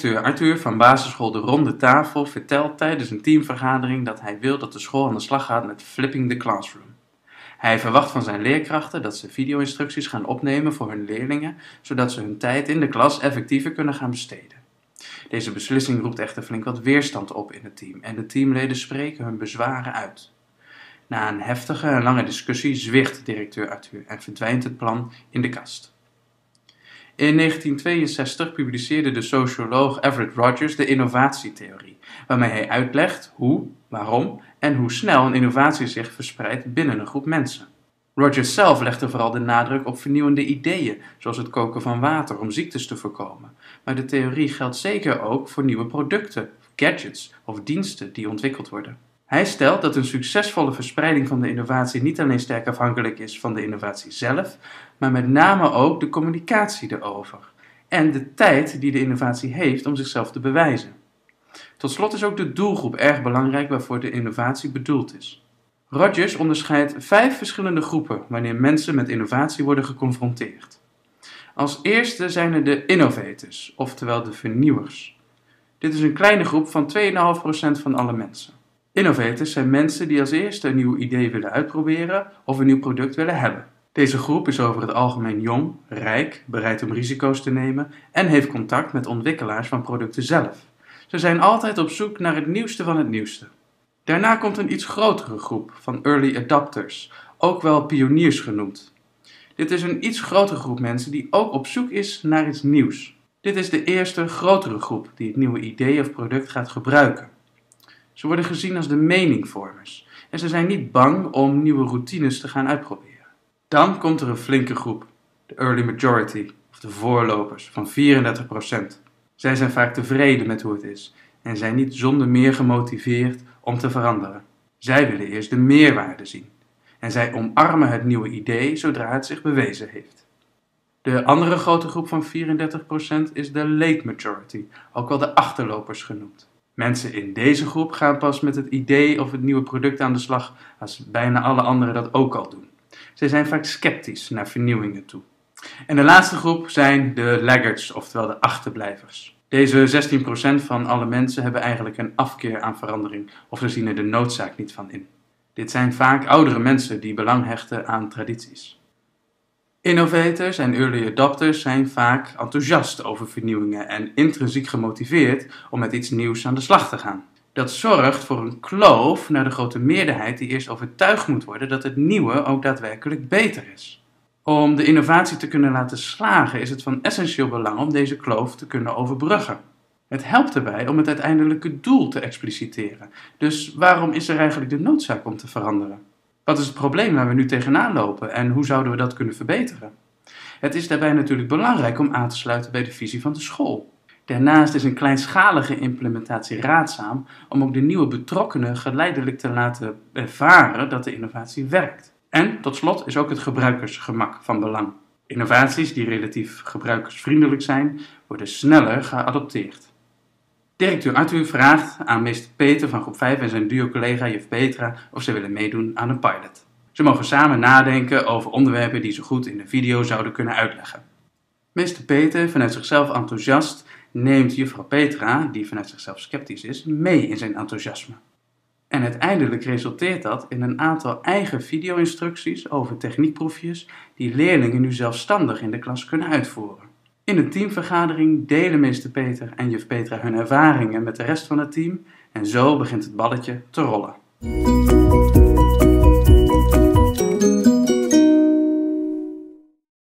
Directeur Arthur van basisschool De Ronde Tafel vertelt tijdens een teamvergadering dat hij wil dat de school aan de slag gaat met Flipping the Classroom. Hij verwacht van zijn leerkrachten dat ze video-instructies gaan opnemen voor hun leerlingen, zodat ze hun tijd in de klas effectiever kunnen gaan besteden. Deze beslissing roept echter flink wat weerstand op in het team en de teamleden spreken hun bezwaren uit. Na een heftige en lange discussie zwicht directeur Arthur en verdwijnt het plan in de kast. In 1962 publiceerde de socioloog Everett Rogers de innovatietheorie, waarmee hij uitlegt hoe, waarom en hoe snel een innovatie zich verspreidt binnen een groep mensen. Rogers zelf legde vooral de nadruk op vernieuwende ideeën, zoals het koken van water om ziektes te voorkomen. Maar de theorie geldt zeker ook voor nieuwe producten, gadgets of diensten die ontwikkeld worden. Hij stelt dat een succesvolle verspreiding van de innovatie niet alleen sterk afhankelijk is van de innovatie zelf, maar met name ook de communicatie erover en de tijd die de innovatie heeft om zichzelf te bewijzen. Tot slot is ook de doelgroep erg belangrijk waarvoor de innovatie bedoeld is. Rogers onderscheidt vijf verschillende groepen wanneer mensen met innovatie worden geconfronteerd. Als eerste zijn er de innovators, oftewel de vernieuwers. Dit is een kleine groep van 2,5% van alle mensen. Innovators zijn mensen die als eerste een nieuw idee willen uitproberen of een nieuw product willen hebben. Deze groep is over het algemeen jong, rijk, bereid om risico's te nemen en heeft contact met ontwikkelaars van producten zelf. Ze zijn altijd op zoek naar het nieuwste van het nieuwste. Daarna komt een iets grotere groep van early adopters, ook wel pioniers genoemd. Dit is een iets grotere groep mensen die ook op zoek is naar iets nieuws. Dit is de eerste grotere groep die het nieuwe idee of product gaat gebruiken. Ze worden gezien als de meningvormers en ze zijn niet bang om nieuwe routines te gaan uitproberen. Dan komt er een flinke groep, de early majority, of de voorlopers, van 34%. Zij zijn vaak tevreden met hoe het is en zijn niet zonder meer gemotiveerd om te veranderen. Zij willen eerst de meerwaarde zien en zij omarmen het nieuwe idee zodra het zich bewezen heeft. De andere grote groep van 34% is de late majority, ook wel de achterlopers genoemd. Mensen in deze groep gaan pas met het idee of het nieuwe product aan de slag als bijna alle anderen dat ook al doen. Zij zijn vaak sceptisch naar vernieuwingen toe. En de laatste groep zijn de laggards, oftewel de achterblijvers. Deze 16% van alle mensen hebben eigenlijk een afkeer aan verandering of ze zien er de noodzaak niet van in. Dit zijn vaak oudere mensen die belang hechten aan tradities. Innovators en early adopters zijn vaak enthousiast over vernieuwingen en intrinsiek gemotiveerd om met iets nieuws aan de slag te gaan. Dat zorgt voor een kloof naar de grote meerderheid die eerst overtuigd moet worden dat het nieuwe ook daadwerkelijk beter is. Om de innovatie te kunnen laten slagen is het van essentieel belang om deze kloof te kunnen overbruggen. Het helpt erbij om het uiteindelijke doel te expliciteren. Dus waarom is er eigenlijk de noodzaak om te veranderen? Wat is het probleem waar we nu tegenaan lopen en hoe zouden we dat kunnen verbeteren? Het is daarbij natuurlijk belangrijk om aan te sluiten bij de visie van de school. Daarnaast is een kleinschalige implementatie raadzaam om ook de nieuwe betrokkenen geleidelijk te laten ervaren dat de innovatie werkt. En tot slot is ook het gebruikersgemak van belang. Innovaties die relatief gebruikersvriendelijk zijn, worden sneller geadopteerd. Directeur Arthur vraagt aan meester Peter van groep 5 en zijn duo-collega juf Petra of ze willen meedoen aan een pilot. Ze mogen samen nadenken over onderwerpen die ze goed in een video zouden kunnen uitleggen. Meester Peter, vanuit zichzelf enthousiast, neemt juffrouw Petra, die vanuit zichzelf sceptisch is, mee in zijn enthousiasme. En uiteindelijk resulteert dat in een aantal eigen video-instructies over techniekproefjes die leerlingen nu zelfstandig in de klas kunnen uitvoeren. In een teamvergadering delen meester Peter en juf Petra hun ervaringen met de rest van het team en zo begint het balletje te rollen.